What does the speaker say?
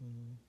嗯。